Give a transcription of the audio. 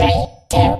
Three, two,